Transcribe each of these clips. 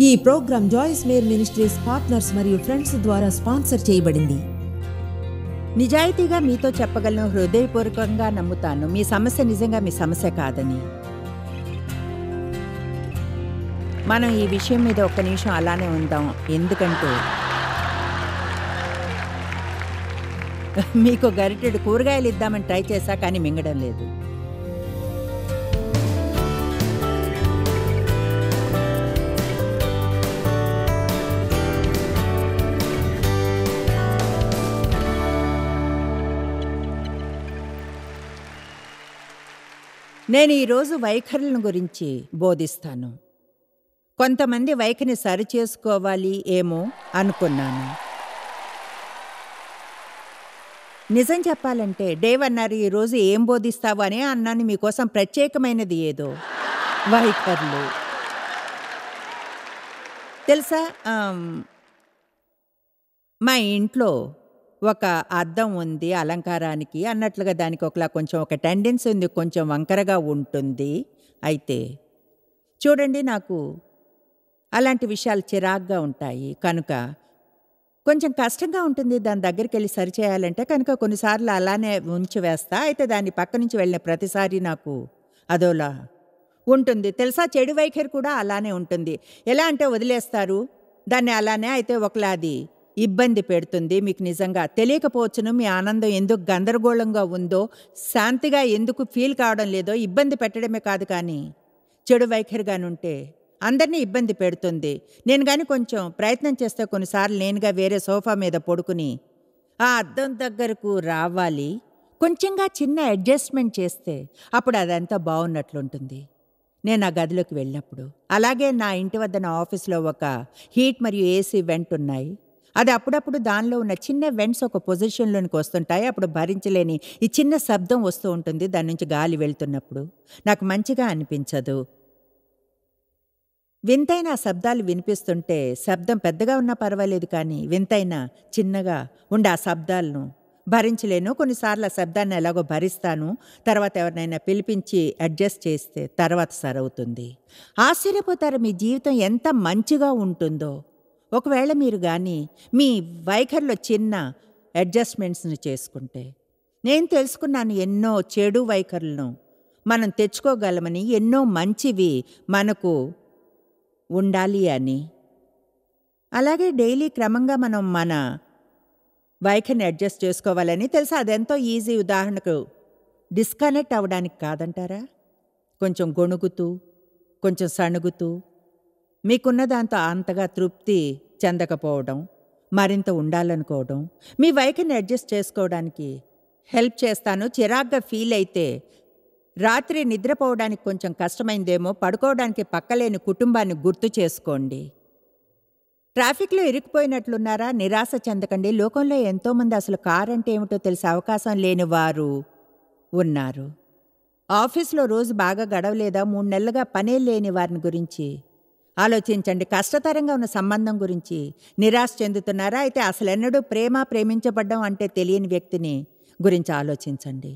ఈ program Joyce Meyer ministries partners మరియు friends ద్వారా స్పాన్సర్ చేయబడింది. నిజాయితీగా మీతో చెప్పగలను హృదయపూర్వకంగా నమ్ముతాను. మీ సమస్య నిజంగా మీ సమస్య కాదని. మనం ఈ విషయం మీద ఒక్క నిమిషం అలానే ఉందాం. ఎందుకంటే మీకు గరిటెడు కూరగాయలు ఇద్దామని ట్రై చేశా కానీ మింగడం లేదు. నేను ఈరోజు వైఖరులను గురించి బోధిస్తాను. కొంతమంది వైఖరిని సరిచేసుకోవాలి ఏమో అనుకున్నాను. నిజం చెప్పాలంటే డేవ్ అన్నారు ఈరోజు ఏం బోధిస్తావు? అని అన్నాను. మీకోసం ప్రత్యేకమైనది ఏదో. వైఖరులు. తెలుసా? మా ఇంట్లో ఒక అద్దం ఉంది అలంకారానికి అన్నట్లుగా దానికి ఒకలా కొంచెం ఒక టెండెన్సీ ఉంది కొంచెం వంకరగా ఉంటుంది. అయితే చూడండి నాకు అలాంటి విషయాలు చిరాగ్గా ఉంటాయి. కనుక కొంచెం కష్టంగా ఉంటుంది దాని దగ్గరికి వెళ్ళి సరిచేయాలంటే కనుక కొన్నిసార్లు అలానే ఉంచి వేస్తా. అయితే దాన్ని పక్క నుంచి వెళ్ళిన ప్రతిసారి నాకు అదోలా ఉంటుంది. తెలుసా? చెడు వైఖరి కూడా అలానే ఉంటుంది. ఎలా అంటే వదిలేస్తారు? దాన్ని అలానే అయితే ఒకలా అది ఇబ్బంది పెడుతుంది మీకు నిజంగా. తెలియకపోవచ్చును మీ ఆనందం ఎందుకు గందరగోళంగా ఉందో శాంతిగా ఎందుకు ఫీల్ కావడం లేదో ఇబ్బంది పెట్టడమే కాదు కానీ చెడు వైఖరిగానుంటే అందరినీ ఇబ్బంది పెడుతుంది. నేను కానీ కొంచెం ప్రయత్నం చేస్తే కొన్నిసార్లు నేనుగా వేరే సోఫా మీద పడుకుని ఆ అద్దం దగ్గరకు రావాలి. కొంచెంగా చిన్న అడ్జస్ట్మెంట్ చేస్తే అప్పుడు అదంతా బాగున్నట్లుంటుంది. నేను ఆ గదిలోకి వెళ్ళినప్పుడు. అలాగే నా ఇంటి వద్ద నా ఆఫీస్లో ఒక హీట్ మరియు ఏసీ వెంట్ ఉన్నాయి. అది అప్పుడప్పుడు దానిలో ఉన్న చిన్న వెంట్స్ ఒక పొజిషన్లోనికి వస్తుంటాయి. అప్పుడు భరించలేని ఈ చిన్న శబ్దం వస్తూ ఉంటుంది దాని నుంచి గాలి వెళ్తున్నప్పుడు. నాకు మంచిగా అనిపించదు. వింతైన శబ్దాలు వినిపిస్తుంటే శబ్దం పెద్దగా ఉన్నా పర్వాలేదు కానీ వింతైన చిన్నగా ఉండే ఆ శబ్దాలను భరించలేను. కొన్నిసార్లు ఆ శబ్దాన్ని ఎలాగో భరిస్తాను. తర్వాత ఎవరినైనా పిలిపించి అడ్జస్ట్ చేస్తే తర్వాత సరవుతుంది. ఆశ్చర్యపోతారు మీ జీవితం ఎంత మంచిగా ఉంటుందో. ఒకవేళ మీరు కానీ మీ వైఖరిలో చిన్న అడ్జస్ట్మెంట్స్ని చేసుకుంటే నేను తెలుసుకున్నాను ఎన్నో చెడు వైఖరులను మనం తెచ్చుకోగలమని ఎన్నో మంచివి మనకు ఉండాలి అని. అలాగే డైలీ క్రమంగా మనం మన వైఖరిని అడ్జస్ట్ చేసుకోవాలని తెలుసా? అదెంతో ఈజీ ఉదాహరణకు డిస్కనెక్ట్ అవ్వడానికి కాదంటారా? కొంచెం గొణుగుతూ కొంచెం సణుగుతూ మీకున్న దాంతో అంతగా తృప్తి చెందకపోవడం మరింత ఉండాలనుకోవడం మీ వైఖరిని అడ్జస్ట్ చేసుకోవడానికి హెల్ప్ చేస్తాను. చిరాగ్గా ఫీల్ అయితే రాత్రి నిద్రపోవడానికి కొంచెం కష్టమైందేమో పడుకోవడానికి పక్కలేని కుటుంబాన్ని గుర్తు చేసుకోండి. ట్రాఫిక్లో ఇరుక్కుపోయినట్లున్నారా? నిరాశ చెందకండి. లోకంలో ఎంతోమంది అసలు కార్ అంటే ఏమిటో తెలిసే అవకాశం లేని వారు ఉన్నారు. ఆఫీస్లో రోజు బాగా గడవలేదా? మూడు నెలలుగా పనే లేని వారిని గురించి ఆలోచించండి. కష్టతరంగా ఉన్న సంబంధం గురించి నిరాశ చెందుతున్నారా? అయితే అసలెన్నడూ ప్రేమ ప్రేమించబడ్డం అంటే తెలియని వ్యక్తిని గురించి ఆలోచించండి.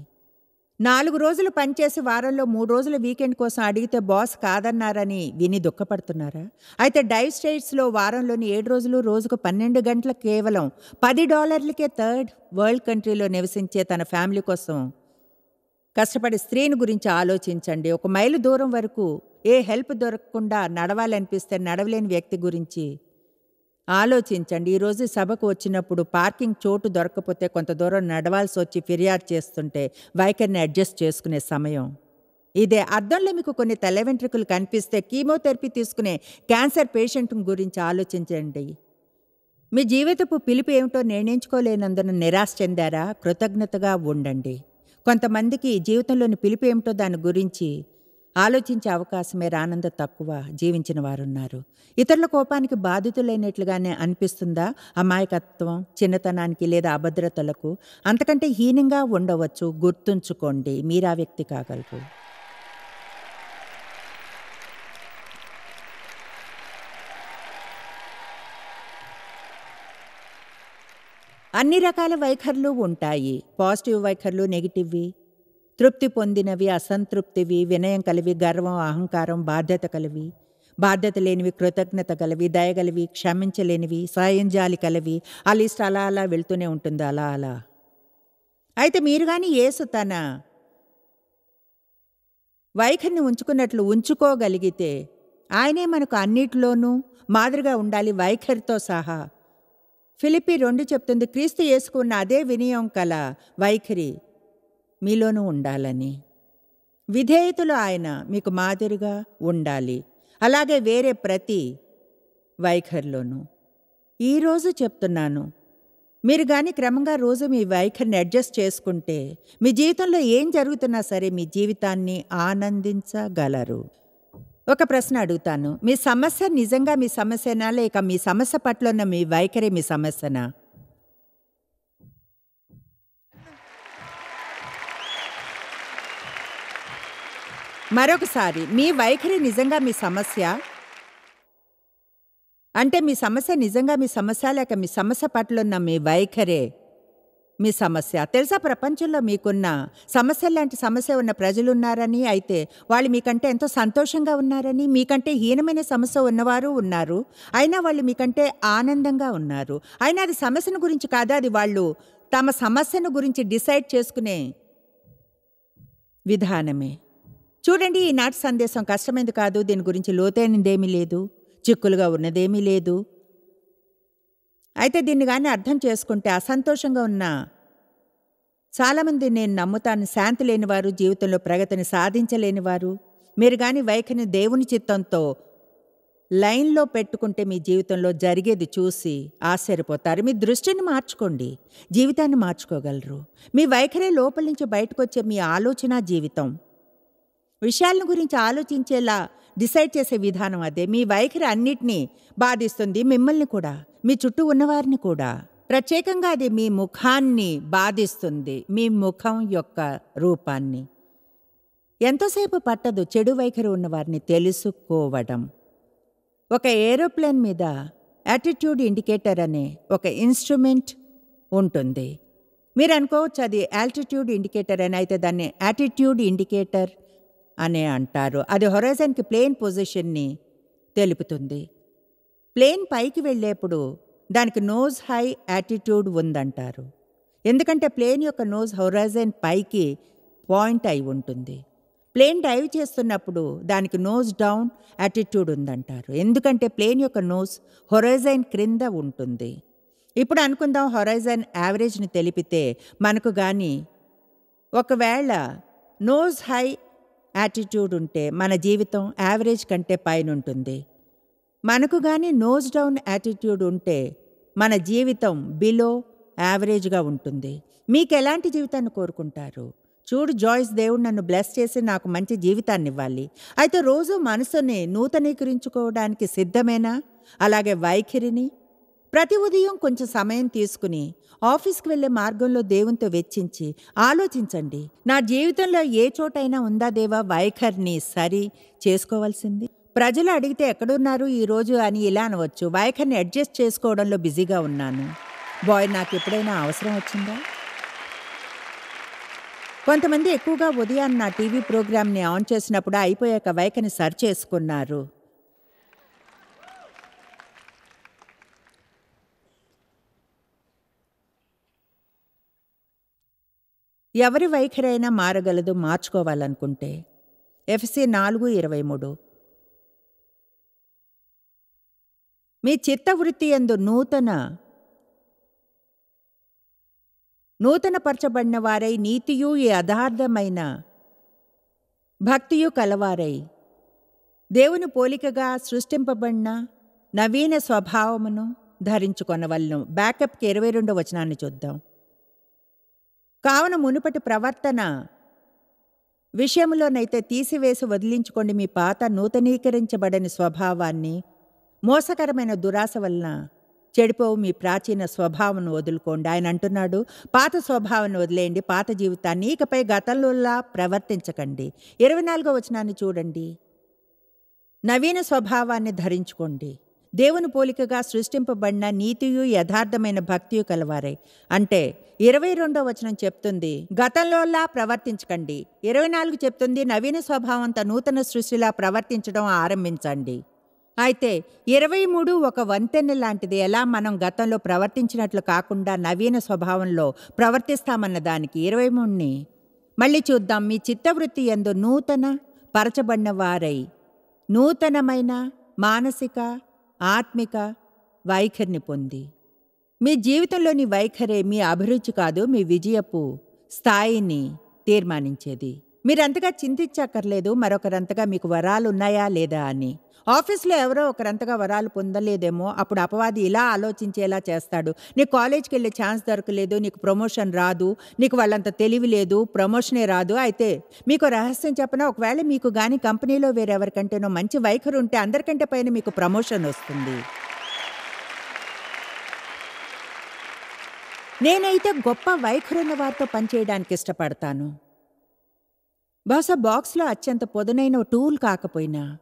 నాలుగు రోజులు పనిచేసి వారంలో మూడు రోజుల వీకెండ్ కోసం అడిగితే బాస్ కాదన్నారని విని దుఃఖపడుతున్నారా? అయితే డైవ్ స్టేట్స్లో వారంలోని ఏడు రోజులు రోజుకు పన్నెండు గంటల కేవలం పది డాలర్లకే థర్డ్ వరల్డ్ కంట్రీలో నివసించే తన ఫ్యామిలీ కోసం కష్టపడే స్త్రీని గురించి ఆలోచించండి. ఒక మైలు దూరం వరకు ఏ హెల్ప్ దొరకకుండా నడవాలనిపిస్తే నడవలేని వ్యక్తి గురించి ఆలోచించండి. ఈరోజు సభకు వచ్చినప్పుడు పార్కింగ్ చోటు దొరకకపోతే కొంత దూరం నడవాల్సి వచ్చి ఫిర్యాదు చేస్తుంటే వైఖరిని అడ్జస్ట్ చేసుకునే సమయం. ఇదే అర్థంలో మీకు కొన్ని తల వెంట్రుకలు కనిపిస్తే కీమోథెరపీ తీసుకునే క్యాన్సర్ పేషెంట్ గురించి ఆలోచించండి. మీ జీవితపు పిలుపు ఏమిటో నిర్ణయించుకోలేనందున నిరాశ చెందారా? కృతజ్ఞతగా ఉండండి. కొంతమందికి జీవితంలోని పిలుపు ఏమిటో దాని గురించి ఆలోచించే అవకాశమే రానంద తక్కువ జీవించిన వారున్నారు. ఇతరుల కోపానికి బాధితులైనట్లుగానే అనిపిస్తుందా? అమాయకత్వం చిన్నతనానికి లేదా అభద్రతలకు అంతకంటే హీనంగా ఉండవచ్చు. గుర్తుంచుకోండి మీరా వ్యక్తి కాగలరు. అన్ని రకాల వైఖరులు ఉంటాయి. పాజిటివ్ వైఖరులు నెగిటివ్వి. తృప్తి పొందినవి అసంతృప్తివి వినయం కలివి గర్వం అహంకారం బాధ్యత కలివి. బాధ్యత లేనివి కృతజ్ఞత కలవి దయగలివి క్షమించలేనివి స్వయంజాలి కలవి. ఆ లిస్ట్ అలా అలా వెళ్తూనే ఉంటుంది అలా అలా. అయితే మీరు కానీ యేసు తన వైఖరిని ఉంచుకున్నట్లు ఉంచుకోగలిగితే ఆయనే మనకు అన్నిటిలోనూ మాదిరిగా ఉండాలి వైఖరితో సహా. ఫిలిపి రెండు చెప్తుంది క్రీస్తు చేసుకున్న అదే వినియం కల వైఖరి మీలోనూ ఉండాలని. విధేయతలు ఆయన మీకు మాదిరిగా ఉండాలి. అలాగే వేరే ప్రతి వైఖరిలోనూ. ఈరోజు చెప్తున్నాను మీరు కానీ క్రమంగా రోజు మీ వైఖరిని అడ్జస్ట్ చేసుకుంటే మీ జీవితంలో ఏం జరుగుతున్నా సరే మీ జీవితాన్ని ఆనందించగలరు. ఒక ప్రశ్న అడుగుతాను. మీ సమస్య నిజంగా మీ సమస్యనా? లేక మీ సమస్య పట్ల ఉన్న మీ వైఖరి మీ సమస్యనా? మరొకసారి మీ వైఖరి నిజంగా మీ సమస్య? అంటే మీ సమస్య నిజంగా మీ సమస్య లేక మీ సమస్య పట్ల ఉన్న మీ వైఖరే? మీ సమస్య. తెలుసా ప్రపంచంలో మీకున్న సమస్య లాంటి సమస్య ఉన్న ప్రజలు ఉన్నారని అయితే వాళ్ళు మీకంటే ఎంతో సంతోషంగా ఉన్నారని? మీకంటే హీనమైన సమస్య ఉన్నవారు ఉన్నారు. అయినా వాళ్ళు మీకంటే ఆనందంగా ఉన్నారు. అయినా అది సమస్యను గురించి కాదు? అది వాళ్ళు తమ సమస్యను గురించి డిసైడ్ చేసుకునే విధానమే. చూడండి ఈనాటి సందేశం కష్టమైంది కాదు. దీని గురించి లోతైనదేమీ లేదు. చిక్కులుగా ఉన్నదేమీ లేదు. అయితే దీన్ని కానీ అర్థం చేసుకుంటే అసంతోషంగా ఉన్న చాలామంది నేను నమ్ముతాను శాంతి లేనివారు జీవితంలో ప్రగతిని సాధించలేనివారు మీరు కానీ వైఖరిని దేవుని చిత్తంతో లైన్లో పెట్టుకుంటే మీ జీవితంలో జరిగేది చూసి ఆశ్చర్యపోతారు. మీ దృష్టిని మార్చుకోండి జీవితాన్ని మార్చుకోగలరు. మీ వైఖరి లోపల నుంచి బయటకు వచ్చే మీ ఆలోచన జీవితం. విషయాలను గురించి ఆలోచించేలా డిసైడ్ చేసే విధానం అదే. మీ వైఖరి అన్నిటినీ బాధిస్తుంది మిమ్మల్ని కూడా. మీ చుట్టూ ఉన్నవారిని కూడా. ప్రత్యేకంగా అది మీ ముఖాన్ని బాధిస్తుంది. మీ ముఖం యొక్క రూపాన్ని. ఎంతసేపు పట్టదు చెడు వైఖరి ఉన్నవారిని తెలుసుకోవడం. ఒక ఏరోప్లేన్ మీద యాటిట్యూడ్ ఇండికేటర్ అనే ఒక ఇన్స్ట్రుమెంట్ ఉంటుంది. మీరు అనుకోవచ్చు అది ఆల్టిట్యూడ్ ఇండికేటర్ అని అయితే దాన్ని యాటిట్యూడ్ ఇండికేటర్ అనే అంటారు. అది హొరైజన్కి ప్లేన్ పొజిషన్ని తెలుపుతుంది. ప్లేన్ పైకి వెళ్ళేప్పుడు దానికి నోజ్ హై యాటిట్యూడ్ ఉందంటారు. ఎందుకంటే ప్లేన్ యొక్క నోజ్ హొరైజన్ పైకి పాయింట్ అయి ఉంటుంది. ప్లేన్ డైవ్ చేస్తున్నప్పుడు దానికి నోజ్ డౌన్ యాటిట్యూడ్ ఉందంటారు. ఎందుకంటే ప్లేన్ యొక్క నోజ్ హొరైజన్ క్రింద ఉంటుంది. ఇప్పుడు అనుకుందాం హొరైజన్ యావరేజ్ని తెలిపితే మనకు కానీ ఒకవేళ నోజ్ హై యాటిట్యూడ్ ఉంటే మన జీవితం యావరేజ్ కంటే పైన ఉంటుంది మనకు కానీ నోజ్ డౌన్ యాటిట్యూడ్ ఉంటే మన జీవితం బిలో యావరేజ్గా ఉంటుంది. మీకు ఎలాంటి జీవితాన్ని కోరుకుంటారు? చూడు జాయిస్ దేవుడు నన్ను బ్లెస్ చేసి నాకు మంచి జీవితాన్ని ఇవ్వాలి. అయితే రోజు మనసుని నూతనీకరించుకోవడానికి సిద్ధమేనా? అలాగే వైఖరిని? ప్రతి ఉదయం కొంచెం సమయం తీసుకుని ఆఫీస్కి వెళ్ళే మార్గంలో దేవునితో వెచ్చించి ఆలోచించండి. నా జీవితంలో ఏ చోటైనా ఉందా దేవా? వైఖరిని సరి చేసుకోవాల్సింది? ప్రజలు అడిగితే ఎక్కడున్నారు ఈరోజు అని ఇలా అనవచ్చు. వైఖరిని అడ్జస్ట్ చేసుకోవడంలో బిజీగా ఉన్నాను. బాయ్ నాకు ఎప్పుడైనా అవసరం వచ్చిందా? కొంతమంది ఎక్కువగా ఉదయాన్న నా టీవీ ప్రోగ్రామ్ని ఆన్ చేసినప్పుడు అయిపోయాక వైఖరిని సరి చేసుకున్నారు. ఎవరి వైఖరైనా మారగలదు మార్చుకోవాలనుకుంటే. ఎఫ్సి నాలుగు ఇరవై మూడు. మీ చిత్తవృత్తి ఎందు నూతన నూతనపరచబడిన వారై నీతియు యథార్థమైన భక్తియు కలవారై. దేవుని పోలికగా సృష్టింపబడిన నవీన స్వభావమును ధరించుకొనవలను. బ్యాకప్కి ఇరవై రెండో వచనాన్ని చూద్దాం. కావున మునుపటి ప్రవర్తన విషయంలోనైతే తీసివేసి వదిలించుకోండి. మీ పాత నూతనీకరించబడని స్వభావాన్ని మోసకరమైన దురాశ వలన చెడిపోవు మీ ప్రాచీన స్వభావం వదులుకోండి. ఆయన అంటున్నాడు పాత స్వభావాన్ని వదిలేయండి పాత జీవితాన్ని. ఇకపై గతంలోలా ప్రవర్తించకండి. ఇరవై నాలుగో వచనాన్ని చూడండి. నవీన స్వభావాన్ని ధరించుకోండి. దేవుని పోలికగా సృష్టింపబడిన నీతియు యథార్థమైన భక్తియు కలవారే. అంటే ఇరవై రెండో వచనం చెప్తుంది గతంలోలా ప్రవర్తించకండి. ఇరవై నాలుగు చెప్తుంది నవీన స్వభావంతో నూతన సృష్టిలా ప్రవర్తించడం ఆరంభించండి. అయితే ఇరవై మూడు ఒక వంతెన లాంటిది ఎలా మనం గతంలో ప్రవర్తించినట్లు కాకుండా నవీన స్వభావంలో ప్రవర్తిస్తామన్న దానికి ఇరవై మూడుని మళ్ళీ చూద్దాం. మీ చిత్తవృత్తి ఎందు నూతన పరచబడిన వారై నూతనమైన మానసిక ఆత్మిక వైఖరిని పొంది. మీ జీవితంలోని వైఖరే మీ అభిరుచి కాదు మీ విజయపు స్థాయిని తీర్మానించేది. మీరంతగా చింతించక్కర్లేదు. మరొకరంతగా మీకు వరాలు ఉన్నాయా లేదా అని. ఆఫీస్లో ఎవరో ఒకరంతగా వరాలు పొందలేదేమో. అప్పుడు అపవాది ఇలా ఆలోచించేలా చేస్తాడు. నీకు కాలేజ్కి వెళ్ళే ఛాన్స్ దొరకలేదు. నీకు ప్రమోషన్ రాదు. నీకు వాళ్ళంత తెలివి లేదు. ప్రమోషనే రాదు. అయితే మీకు రహస్యం చెప్పిన? ఒకవేళ మీకు కానీ కంపెనీలో వేరెవరికంటేనో మంచి వైఖరు ఉంటే అందరికంటే పైన మీకు ప్రమోషన్ వస్తుంది. నేనైతే గొప్ప వైఖరున్న వారితో పనిచేయడానికి ఇష్టపడతాను. బహుశా బాక్స్లో అత్యంత పొదునైన టూల్ కాకపోయినా.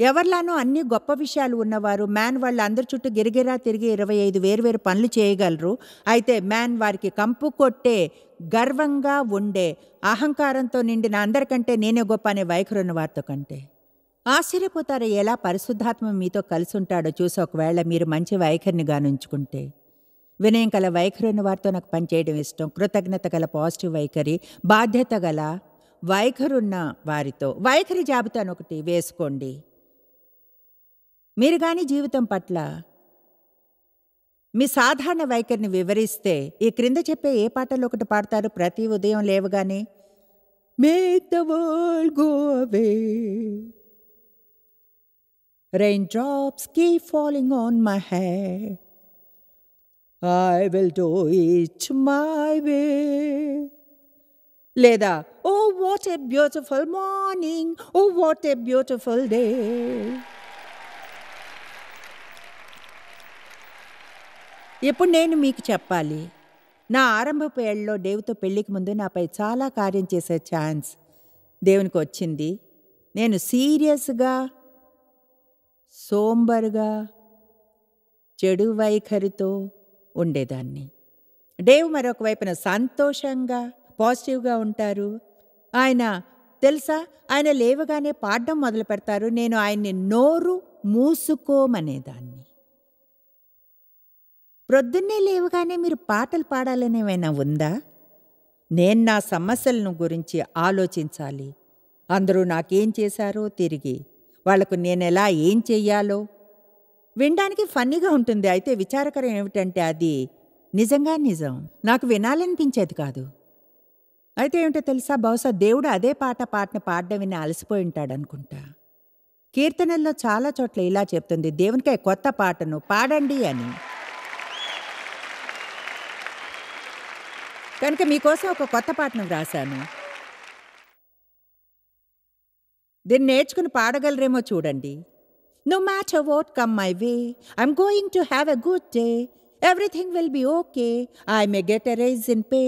ఎవరిలానో అన్ని గొప్ప విషయాలు ఉన్నవారు మ్యాన్ వాళ్ళ అందరి చుట్టూ గిరిగిరా తిరిగి ఇరవై ఐదు వేరువేరు పనులు చేయగలరు. అయితే మ్యాన్ వారికి కంపు కొట్టే గర్వంగా ఉండే అహంకారంతో నిండిన అందరికంటే నేనే గొప్ప అనే వైఖరున్న వారితో కంటే. ఆశ్చర్యపోతారు ఎలా పరిశుద్ధాత్మ మీతో కలిసి ఉంటాడో చూసి ఒకవేళ మీరు మంచి వైఖరిని గానుంచుకుంటే. వినయం గల వైఖరి ఉన్న వారితో నాకు పనిచేయడం ఇష్టం. కృతజ్ఞత గల పాజిటివ్ వైఖరి బాధ్యత గల వైఖరున్న వారితో వైఖరి జాబితాను ఒకటి వేసుకోండి. మీరు కానీ జీవితం పట్ల మీ సాధారణ వైఖరిని వివరిస్తే ఈ క్రింద చెప్పే ఏ పాటలు ఒకటి పాడతారు? ప్రతి ఉదయం లేవగానే make the world go away raindrops keep falling on my head I will do it my way లేదా ఓ what a beautiful morning oh what a beautiful day ఇప్పుడు నేను మీకు చెప్పాలి నా ఆరంభపు ఏళ్ళలో దేవుతో పెళ్ళికి ముందు నాపై చాలా కార్యం చేసే ఛాన్స్ దేవునికి వచ్చింది. నేను సీరియస్గా సోంబరుగా చెడు వైఖరితో ఉండేదాన్ని. డేవ్ మరొక వైపున సంతోషంగా పాజిటివ్గా ఉంటారు. ఆయన తెలుసా? ఆయన లేవగానే పాడడం మొదలు పెడతారు. నేను ఆయన్ని నోరు మూసుకోమనేదాన్ని. ప్రొద్దున్నే లేవగానే మీరు పాటలు పాడాలనేమైనా ఉందా? నేను నా సమస్యలను గురించి ఆలోచించాలి. అందరూ నాకేం చేశారో తిరిగి. వాళ్ళకు నేను ఎలా ఏం చెయ్యాలో? వినడానికి ఫన్నీగా ఉంటుంది. అయితే విచారకరం ఏమిటంటే అది నిజంగా నిజం. నాకు వినాలనిపించేది కాదు. అయితే ఏమిటో తెలుసా? బహుశా దేవుడు అదే పాట పాటను పాడడం విని అలసిపోయి ఉంటాడనుకుంటా కీర్తనల్లో చాలా చోట్ల ఇలా చెప్తుంది దేవునికే కొత్త పాటను పాడండి అని. కనుక మీకోసం ఒక కొత్త పాటను వ్రాశాను. దీన్ని నేర్చుకుని పాడగలరేమో చూడండి. No matter what come my way I'm going to have a good day everything will be okay I may get a raise in pay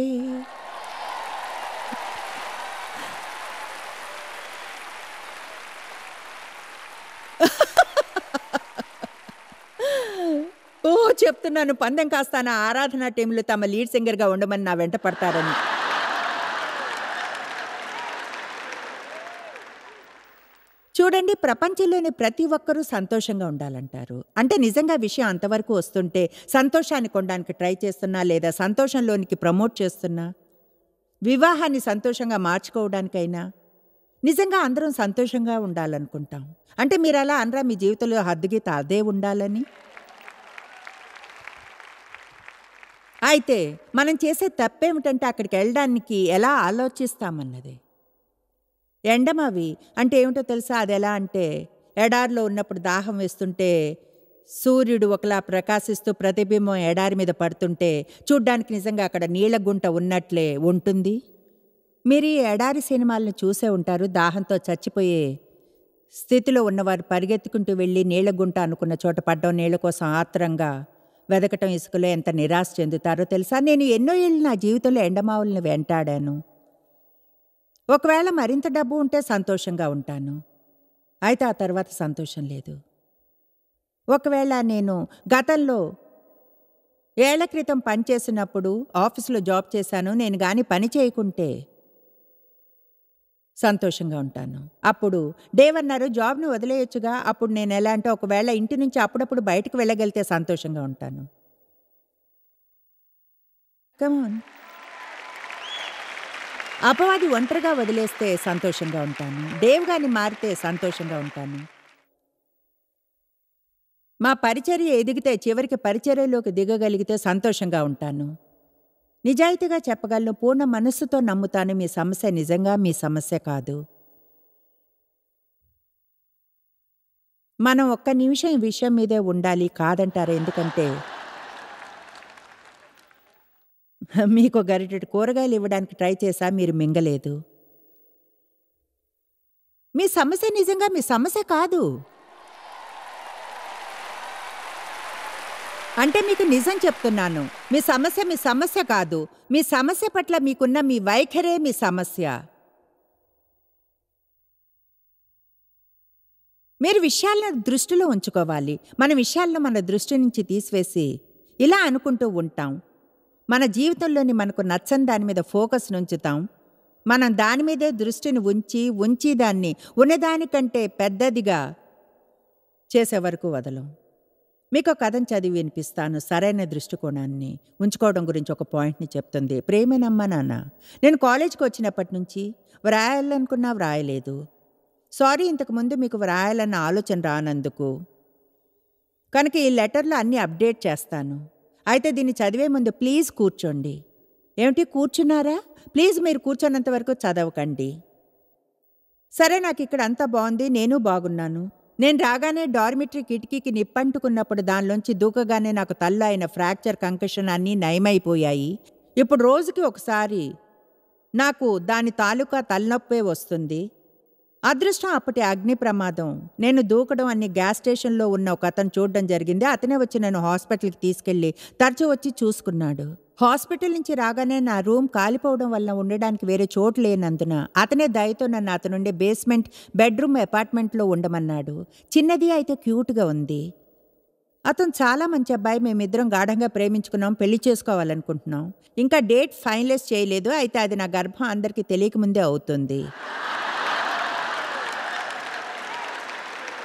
oh చెప్తున్నాను పందెం కాస్తాన ఆరాధన టీంలు తమ లీడ్ సింగర్గా ఉండమని నా వెంట పడతారని. చూడండి ప్రపంచంలోని ప్రతి ఒక్కరూ సంతోషంగా ఉండాలంటారు. అంటే నిజంగా విషయం అంతవరకు వస్తుంటే సంతోషాన్ని కొనడానికి ట్రై చేస్తున్నా లేదా సంతోషంలోనికి ప్రమోట్ చేస్తున్నా? వివాహాన్ని సంతోషంగా మార్చుకోవడానికైనా? నిజంగా అందరం సంతోషంగా ఉండాలనుకుంటాం. అంటే మీరు అలా అనరా మీ జీవితంలో హద్దుగీత అదే ఉండాలని? అయితే మనం చేసే తప్పేమిటంటే అక్కడికి వెళ్ళడానికి ఎలా ఆలోచిస్తామన్నది. ఎండమవి అంటే ఏమిటో తెలుసా? అది ఎలా అంటే ఎడారిలో ఉన్నప్పుడు దాహం వేస్తుంటే సూర్యుడు ఒకలా ప్రకాశిస్తూ ప్రతిబింబం ఎడారి మీద పడుతుంటే చూడ్డానికి నిజంగా అక్కడ నీళ్ళ గుంట ఉన్నట్లే ఉంటుంది. మీరు ఈ ఎడారి సినిమాలను చూసే ఉంటారు. దాహంతో చచ్చిపోయే స్థితిలో ఉన్నవారు పరిగెత్తుకుంటూ వెళ్ళి నీళ్ళ గుంట అనుకున్న చోట పడ్డం నీళ్ళ కోసం ఆత్రంగా వెదకటం ఇసుకలో ఎంత నిరాశ చెందుతారో తెలుసా? నేను ఎన్నో ఏళ్ళు నా జీవితంలో ఎండమావుల్ని వెంటాడాను. ఒకవేళ మరింత డబ్బు ఉంటే సంతోషంగా ఉంటాను. అయితే ఆ తర్వాత సంతోషం లేదు. ఒకవేళ నేను గతంలో ఏళ్ళ క్రితం పనిచేసినప్పుడు ఆఫీసులో జాబ్ చేశాను నేను కానీ పని చేయకుంటే సంతోషంగా ఉంటాను. అప్పుడు డేవ్ అన్నారు జాబ్ను వదిలేయొచ్చుగా. అప్పుడు నేను ఎలా అంటే ఒకవేళ ఇంటి నుంచి అప్పుడప్పుడు బయటకు వెళ్ళగలిగితే సంతోషంగా ఉంటాను. కమాన్ అపవాది ఒంటరిగా వదిలేస్తే సంతోషంగా ఉంటాను. డేవ్ గాని మారితే సంతోషంగా ఉంటాను. మా పరిచర్య ఎదిగితే చివరికి పరిచర్యలోకి దిగగలిగితే సంతోషంగా ఉంటాను. నిజాయితీగా చెప్పగలను పూర్ణ మనస్సుతో నమ్ముతాను. మీ సమస్య నిజంగా మీ సమస్య కాదు. మనం ఒక్క నిమిషం ఈ విషయం మీదే ఉండాలి కాదంటారు? ఎందుకంటే మీకు గరిటెడు కూరగాయలు ఇవ్వడానికి ట్రై చేశా మీరు మింగలేదు. మీ సమస్య నిజంగా మీ సమస్య కాదు. అంటే మీకు నిజం చెప్తున్నాను. మీ సమస్య మీ సమస్య కాదు. మీ సమస్య పట్ల మీకున్న మీ వైఖరే మీ సమస్య. మీరు విషయాలను దృష్టిలో ఉంచుకోవాలి. మన విషయాలను మన దృష్టి నుంచి తీసివేసి ఇలా అనుకుంటూ ఉంటాం. మన జీవితంలోని మనకు నచ్చని దాని మీద ఫోకస్ ఉంచుతాం మనం దాని మీదే దృష్టిని ఉంచి ఉంచి దాన్ని ఉన్నదానికంటే పెద్దదిగా చేసే వరకు వదలం. మీకు ఒక కథను చదివి వినిపిస్తాను. సరైన దృష్టికోణాన్ని ఉంచుకోవడం గురించి ఒక పాయింట్ని చెప్తుంది. ప్రేమేనమ్మా నాన్న నేను కాలేజ్కి వచ్చినప్పటి నుంచి వ్రాయాలనుకున్నా వ్రాయలేదు. సారీ ఇంతకుముందు మీకు వ్రాయాలన్న ఆలోచన రానందుకు. కనుక ఈ లెటర్లో అన్నీ అప్డేట్ చేస్తాను. అయితే దీన్ని చదివే ముందు ప్లీజ్ కూర్చోండి. ఏమిటి కూర్చున్నారా? ప్లీజ్ మీరు కూర్చోనంత వరకు చదవకండి. సరే నాకు ఇక్కడ అంతా బాగుంది నేను బాగున్నాను. నేను రాగానే డార్మిటరీ కిటికీకి నిప్పంటుకున్నప్పుడు దానిలోంచి దూకగానే నాకు తల్ల అయిన ఫ్రాక్చర్ కంకషన్ అన్నీ నయమైపోయాయి. ఇప్పుడు రోజుకి ఒకసారి నాకు దాని తాలూకా తలనొప్పే వస్తుంది. అదృష్టం అప్పటి అగ్ని ప్రమాదం. నేను దూకడం అన్ని గ్యాస్ స్టేషన్లో ఉన్న ఒక అతను చూడడం జరిగింది. అతనే వచ్చి నన్ను హాస్పిటల్కి తీసుకెళ్ళి తరచూ వచ్చి చూసుకున్నాడు. హాస్పిటల్ నుంచి రాగానే నా రూమ్ కాలిపోవడం వల్ల ఉండడానికి వేరే చోటు లేనందున అతనే దయతో నన్ను అతనుండే బేస్మెంట్ బెడ్రూమ్ అపార్ట్మెంట్లో ఉండమన్నాడు. చిన్నది అయితే క్యూట్గా ఉంది. అతను చాలా మంచి అబ్బాయి. మేమిద్దరం గాఢంగా ప్రేమించుకున్నాం. పెళ్ళి చేసుకోవాలనుకుంటున్నాం. ఇంకా డేట్ ఫైనలైజ్ చేయలేదు. అయితే అది నా గర్భం అందరికీ తెలియకముందే అవుతుంది.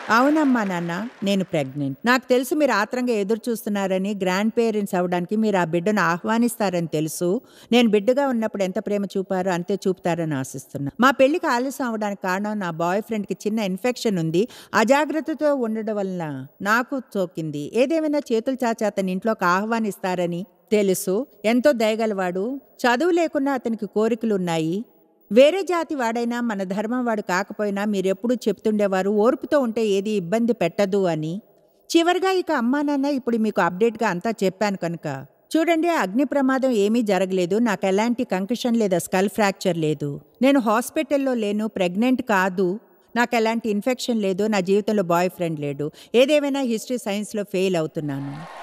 అవునమ్మా నాన్న నేను ప్రెగ్నెంట్. నాకు తెలుసు మీరు ఆత్రంగా ఎదురు చూస్తున్నారని గ్రాండ్ పేరెంట్స్ అవ్వడానికి మీరు ఆ బిడ్డను ఆహ్వానిస్తారని తెలుసు. నేను బిడ్డగా ఉన్నప్పుడు ఎంత ప్రేమ చూపారో అంతే చూపుతారని ఆశిస్తున్నా. మా పెళ్ళికి ఆలస్యం అవడానికి కారణం నా బాయ్ ఫ్రెండ్కి చిన్న ఇన్ఫెక్షన్ ఉంది. అజాగ్రత్తతో ఉండడం వలన నాకు సోకింది ఏదేమైనా చేతులు చాచి అతని ఇంట్లోకి ఆహ్వానిస్తారని తెలుసు. ఎంతో దయగలవాడు. చదువు లేకున్నా అతనికి కోరికలున్నాయి. వేరే జాతి వాడైనా మన ధర్మం వాడు కాకపోయినా మీరెప్పుడు చెప్తుండేవారు ఓర్పుతో ఉంటే ఏది ఇబ్బంది పెట్టదు అని. చివరిగా ఇక అమ్మా నాన్న ఇప్పుడు మీకు అప్డేట్గా అంతా చెప్పాను కనుక చూడండి అగ్ని ప్రమాదం ఏమీ జరగలేదు నాకు ఎలాంటి కంకషన్ లేదా స్కల్ ఫ్రాక్చర్ లేదు. నేను హాస్పిటల్లో లేను ప్రెగ్నెంట్ కాదు నాకు ఎలాంటి ఇన్ఫెక్షన్ లేదు నా జీవితంలో బాయ్ ఫ్రెండ్ లేడు. ఏదేమైనా హిస్టరీ సైన్స్లో ఫెయిల్ అవుతున్నాను.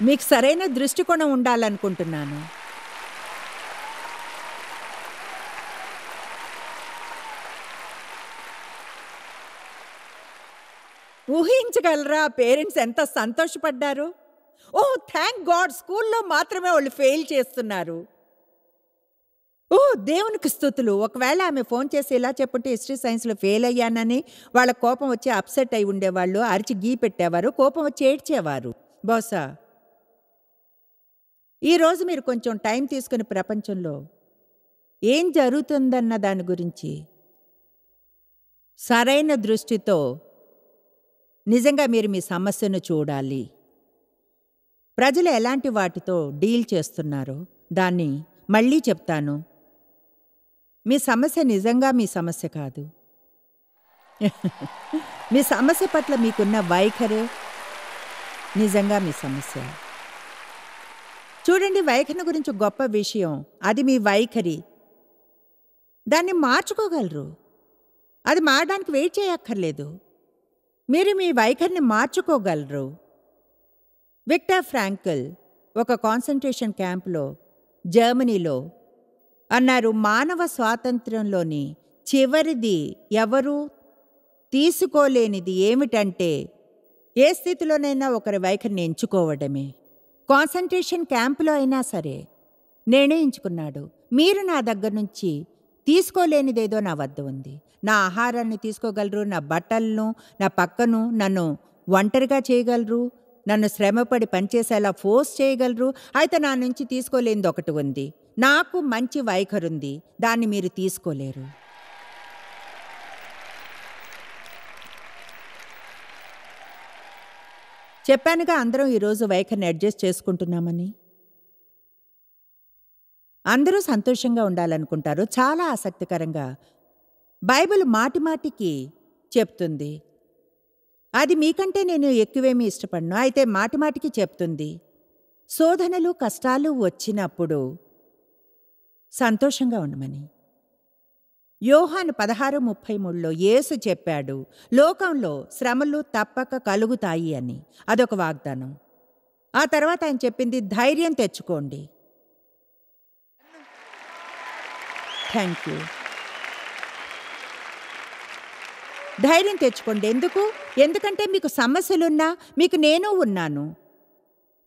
మీకు సరైన దృష్టికోణం ఉండాలనుకుంటున్నాను. ఊహించగలరా పేరెంట్స్ ఎంత సంతోషపడ్డారు? ఓ థ్యాంక్ గాడ్ స్కూల్లో మాత్రమే వాళ్ళు ఫెయిల్ చేస్తున్నారు. ఓ దేవునికి స్థుతులు. ఒకవేళ ఆమె ఫోన్ చేసి ఇలా చెప్పుంటే హిస్టరీ సైన్స్లో ఫెయిల్ అయ్యానని వాళ్ళ కోపం వచ్చి అప్సెట్ అయి ఉండేవాళ్ళు అరిచి గీ పెట్టేవారు కోపం వచ్చి ఏడ్చేవారు. బహుశా ఈరోజు మీరు కొంచెం టైం తీసుకుని ప్రపంచంలో ఏం జరుగుతుందన్న దాని గురించి సరైన దృష్టితో నిజంగా మీరు మీ సమస్యను చూడాలి. ప్రజలు ఎలాంటి వాటితో డీల్ చేస్తున్నారో దాన్ని మళ్ళీ చెప్తాను. మీ సమస్య నిజంగా మీ సమస్య కాదు. మీ సమస్య పట్ల మీకున్న వైఖరే నిజంగా మీ సమస్య. చూడండి వైఖరి గురించి గొప్ప విషయం. అది మీ వైఖరి. దాన్ని మార్చుకోగలరు. అది మారడానికి వెయిట్ చేయక్కర్లేదు. మీరు మీ వైఖరిని మార్చుకోగలరు. విక్టర్ ఫ్రాంకల్ ఒక కాన్సన్ట్రేషన్ క్యాంప్లో జర్మనీలో అన్నారు మానవ స్వాతంత్ర్యంలోని చివరిది ఎవరూ? తీసుకోలేనిది ఏమిటంటే ఏ స్థితిలోనైనా ఒకరి వైఖరిని ఎంచుకోవడమే. కాన్సంట్రేషన్ క్యాంపులో అయినా సరే నిర్ణయించుకున్నాడు. మీరు నా దగ్గర నుంచి తీసుకోలేనిదేదో నా వద్ద ఉంది. నా ఆహారాన్ని తీసుకోగలరు నా బట్టలను నా పక్కను నన్ను ఒంటరిగా చేయగలరు నన్ను శ్రమపడి పనిచేసేలా ఫోర్స్ చేయగలరు అయితే నా నుంచి తీసుకోలేనిది ఒకటి ఉంది. నాకు మంచి వైఖరుంది. దాన్ని మీరు తీసుకోలేరు. చెప్పానుగా అందరం ఈరోజు వైఖరిని అడ్జస్ట్ చేసుకుంటున్నామని. అందరూ సంతోషంగా ఉండాలనుకుంటారు. చాలా ఆసక్తికరంగా బైబిల్ మాటిమాటికి చెప్తుంది. అది మీకంటే నేను ఎక్కువేమీ ఇష్టపడను. అయితే మాటిమాటికి చెప్తుంది. శోధనలు కష్టాలు వచ్చినప్పుడు సంతోషంగా ఉండమని. యోహాను పదహారు ముప్పై మూడులో యేసు చెప్పాడు లోకంలో శ్రమలు తప్పక కలుగుతాయి అని. అదొక వాగ్దానం. ఆ తర్వాత ఆయన చెప్పింది ధైర్యం తెచ్చుకోండి. థ్యాంక్ యూ ధైర్యం తెచ్చుకోండి. ఎందుకు? ఎందుకంటే మీకు సమస్యలున్నా మీకు నేను ఉన్నాను.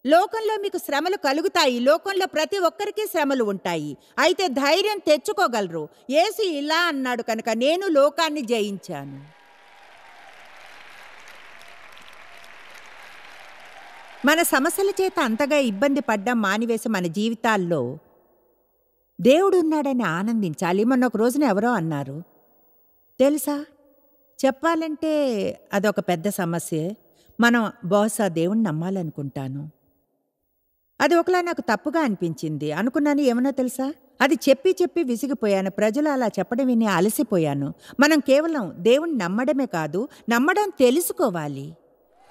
లోకంలో మీకు శ్రమలు కలుగుతాయి. లోకంలో ప్రతి ఒక్కరికి శ్రమలు ఉంటాయి. అయితే ధైర్యం తెచ్చుకోగలరు. యేసు ఇలా అన్నాడు కనుక నేను లోకాన్ని జయించాను. మన సమస్యల చేత అంతగా ఇబ్బంది పడ్డం మానివేసి మన జీవితాల్లో దేవుడు ఉన్నాడని ఆనందించాలి. మొన్న ఒక రోజున ఎవరో అన్నారు. తెలుసా? చెప్పాలంటే అదొక పెద్ద సమస్యే. మనం బహుశా దేవుణ్ణి నమ్మాలనుకుంటాను. అది ఒకలా నాకు తప్పుగా అనిపించింది. అనుకున్నాను ఏమన్నా తెలుసా? అది చెప్పి చెప్పి విసిగిపోయాను. ప్రజలు అలా చెప్పడం విని అలసిపోయాను. మనం కేవలం దేవుణ్ణి నమ్మడమే కాదు నమ్మడం తెలుసుకోవాలి.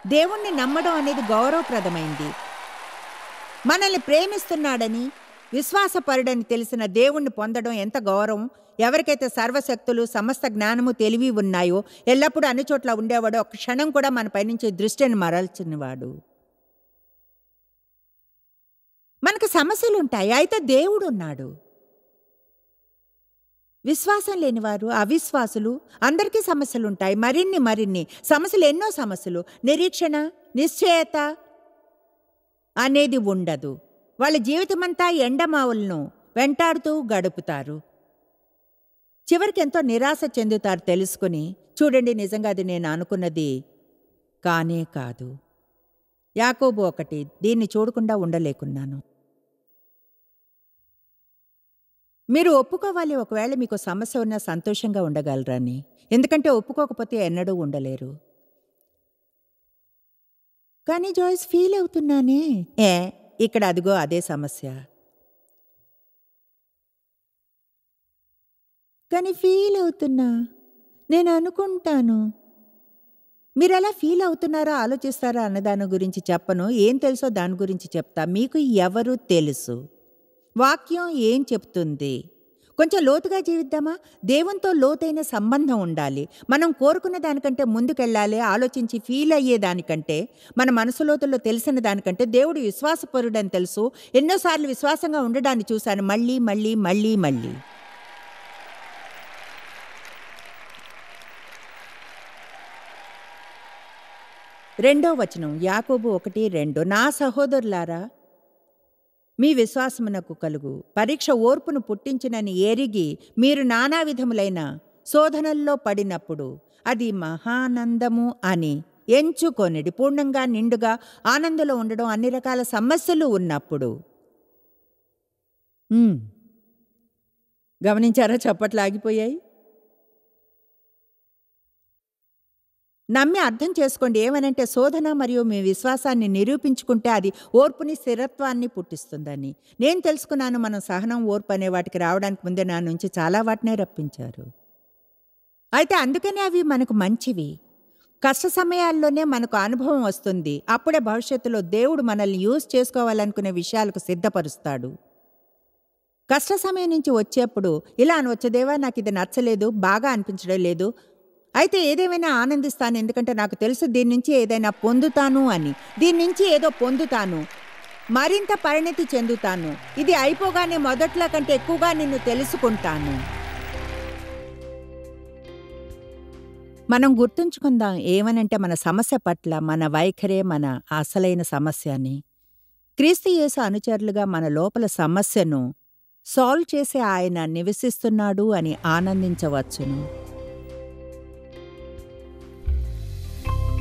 దేవుణ్ణి నమ్మడం అనేది గౌరవప్రదమైంది. మనల్ని ప్రేమిస్తున్నాడని విశ్వాసపరుడని తెలిసిన దేవుణ్ణి పొందడం ఎంత గౌరవం? ఎవరికైతే సర్వశక్తులు సమస్త జ్ఞానము తెలివి ఉన్నాయో ఎల్లప్పుడూ అన్ని చోట్ల ఉండేవాడు ఒక క్షణం కూడా మన పైనుంచి దృష్టిని మరల్చినవాడు. మనకు సమస్యలుంటాయి. అయితే దేవుడున్నాడు. విశ్వాసం లేనివారు అవిశ్వాసులు అందరికీ సమస్యలుంటాయి. మరిన్ని మరిన్ని. సమస్యలు ఎన్నో సమస్యలు. నిరీక్షణ నిశ్చయత అనేది ఉండదు. వాళ్ళ జీవితమంతా ఎండమావులను వెంటాడుతూ గడుపుతారు. చివరికి ఎంతో నిరాశ చెందుతారు తెలుసుకుని. చూడండి నిజంగా అది నేను అనుకున్నది కానే కాదు. యాకోబు ఒకటి దీన్ని చూడకుండా ఉండలేకున్నాను. మీరు ఒప్పుకోవాలి ఒకవేళ మీకు సమస్య ఉన్నా సంతోషంగా ఉండగలరని ఎందుకంటే ఒప్పుకోకపోతే ఎన్నడూ ఉండలేరు. కానీ జాయిస్ ఫీల్ అవుతున్నానే. ఏ ఇక్కడ అదిగో అదే సమస్య. కానీ ఫీల్ అవుతున్నా. నేను అనుకుంటాను. మీరు ఎలా ఫీల్ అవుతున్నారో ఆలోచిస్తారా అన్నదాని గురించి చెప్పను. ఏం తెలుసో దాని గురించి చెప్తా. మీకు ఎవరు తెలుసు? వాక్యం ఏం చెప్తుంది? కొంచెం లోతుగా జీవిద్దామా? దేవునితో లోతైన సంబంధం ఉండాలి. మనం కోరుకున్న దానికంటే ముందుకెళ్ళాలి ఆలోచించి ఫీల్ అయ్యే దానికంటే మన మనసు లోతుల్లో తెలిసిన దానికంటే దేవుడు విశ్వాసపరుడని తెలుసు. ఎన్నోసార్లు విశ్వాసంగా ఉండడాన్ని చూశాను. మళ్ళీ మళ్ళీ మళ్ళీ మళ్ళీ. రెండో వచనం యాకోబు ఒకటి రెండు. నా సహోదరులారా మీ విశ్వాసమునకు కలుగు. పరీక్ష ఓర్పును పుట్టించినని ఎరిగి మీరు నానా విధములైన శోధనల్లో పడినప్పుడు అది మహానందము అని ఎంచుకొనిడి పూర్ణంగా నిండుగా ఆనందంలో ఉండడం అన్ని రకాల సమస్యలు ఉన్నప్పుడు. గమనించారా? చప్పట్లు ఆగిపోయాయి. నమ్మి అర్థం చేసుకోండి. ఏమనంటే శోధన మరియు మీ విశ్వాసాన్ని నిరూపించుకుంటే అది ఓర్పుని స్థిరత్వాన్ని పుట్టిస్తుందని. నేను తెలుసుకున్నాను మనం సహనం ఓర్పు అనే వాటికి రావడానికి ముందే నా నుంచి చాలా వాటినే రప్పించారు. అయితే అందుకనే అవి మనకు మంచివి. కష్ట సమయాల్లోనే మనకు అనుభవం వస్తుంది. అప్పుడే భవిష్యత్తులో దేవుడు మనల్ని యూజ్ చేసుకోవాలనుకునే విషయాలకు సిద్ధపరుస్తాడు. కష్ట సమయం నుంచి వచ్చేప్పుడు ఇలా అనవచ్చు నాకు ఇది నచ్చలేదు బాగా అనిపించడం లేదు అయితే ఏదేమైనా ఆనందిస్తాను ఎందుకంటే నాకు తెలుసు దీని నుంచి ఏదైనా పొందుతాను అని. దీని నుంచి ఏదో పొందుతాను. మరింత పరిణతి చెందుతాను. ఇది అయిపోగానే మొదట్లో కంటే ఎక్కువగా నిన్ను తెలుసుకుంటాను. మనం గుర్తుంచుకుందాం ఏమనంటే మన సమస్య పట్ల మన వైఖరే మన అసలైన సమస్య అని. క్రీస్తు యేసు అనుచరులుగా మన లోపల సమస్యను సాల్వ్ చేసే ఆయన నివసిస్తున్నాడు అని ఆనందించవచ్చును.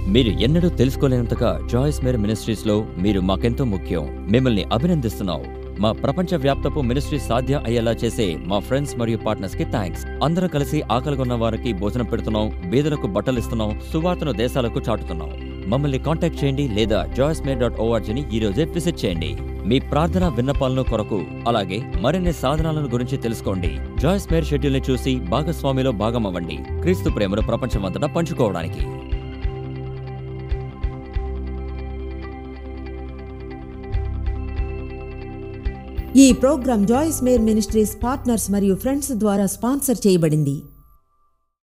మీరు ఎన్నడూ తెలుసుకోలేనంతగా జాయిస్ మేర్ మినిస్ట్రీస్లో మీరు మాకెంతో ముఖ్యం. మిమ్మల్ని అభినందిస్తున్నాం. మా ప్రపంచ వ్యాప్తపు మినిస్ట్రీ సాధ్యం అయ్యేలా చేసే మా ఫ్రెండ్స్ మరియు పార్ట్నర్స్కి థ్యాంక్స్ అందరం కలిసి ఆకలిగొన్న వారికి భోజనం పెడుతున్నాం బీదలకు బట్టలు ఇస్తున్నాం సువార్తను దేశాలకు చాటుతున్నాం. మమ్మల్ని కాంటాక్ట్ చేయండి లేదా జాయిస్ మేర్ డాట్ ఓఆర్జీని ఈ రోజే విజిట్ చేయండి. మీ ప్రార్థన విన్నపాలను కొరకు అలాగే మరిన్ని సాధనాలను గురించి తెలుసుకోండి. జాయిస్ మేర్ షెడ్యూల్ని చూసి భాగస్వామిలో భాగమవ్వండి. క్రీస్తు ప్రేమను ప్రపంచమంతటా పంచుకోవడానికి. ఈ program Joyce Meyer ministries partners మరియు ఫ్రెండ్స్ ద్వారా స్పాన్సర్ చేయబడింది.